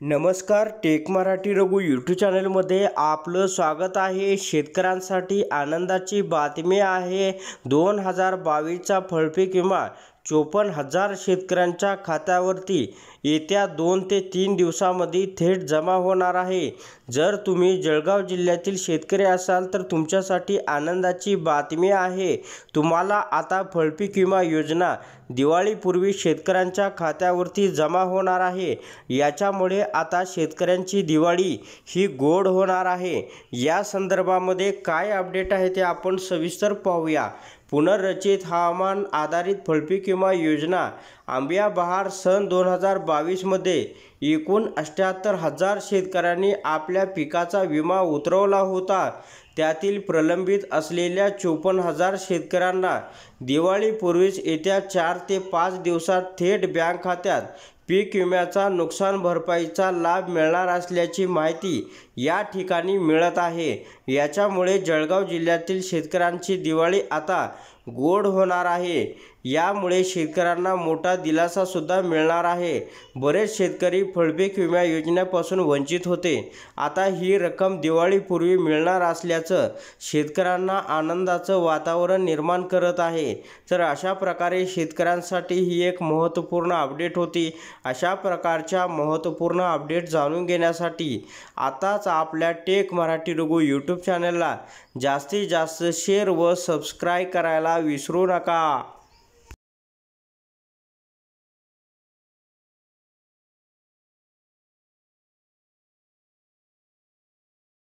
नमस्कार take Marathi Raghu YouTube चॅनलमध्ये आपलं स्वागत आहे. शेतकऱ्यांसाठी आनंदाची बातमी आहे. दोन हजार बावीसचा फळपीक विमा चोपन्न हजार शेतकऱ्यांच्या खात्यावरती येत्या दोन ते तीन दिवसामध्ये थेट जमा होणार आहे. जर तुम्ही जळगाव जिल्ह्यातील शेतकरी असाल तर तुमच्यासाठी आनंदाची बातमी आहे. तुम्हाला आता फळपीक विमा योजना दिवाळीपूर्वी शेतकऱ्यांच्या खात्यावरती जमा होणार आहे. याच्यामुळे आता शेतकऱ्यांची दिवाळी ही गोड होणार आहे. या संदर्भामध्ये काय अपडेट आहे ते आपण सविस्तर पाहूया. पुनर्रचित हवामान आधारित फळपीक विमा योजना आंबिया बहार सन दोन हजार बावीसमध्ये एकूण अठ्ठ्याहत्तर हजार शेतकऱ्यांनी आपल्या पिकाचा विमा उतरवला होता. त्यातील प्रलंबित असलेल्या चोपन्न हजार शेतकऱ्यांना दिवाळीपूर्वीच येत्या चार ते पाच दिवसात थेट बँक खात्यात पीक विम्याचा नुकसान भरपाईचा लाभ मिळणार असल्याची माहिती या ठिकाणी मिळत आहे. याच्यामुळे जळगाव जिल्ह्यातील शेतकऱ्यांची दिवाळी आता गोड होणार आहे. यामुळे शेतकऱ्यांना मोठा दिलासासुद्धा मिळणार आहे. बरेच शेतकरी फळपीक विमा योजनेपासून वंचित होते. आता ही रक्कम दिवाळीपूर्वी मिळणार असल्याचं शेतकऱ्यांना आनंदाचं वातावरण निर्माण करत आहे. तर अशा प्रकारे शेतकऱ्यांसाठी ही एक महत्त्वपूर्ण अपडेट होती. अशा प्रकारच्या महत्त्वपूर्ण अपडेट जाणून घेण्यासाठी आताच आपल्या टेक मराठी रघु यूट्यूब चॅनलला जास्तीत जास्त शेअर व सबस्क्राईब करायला विसरू नका.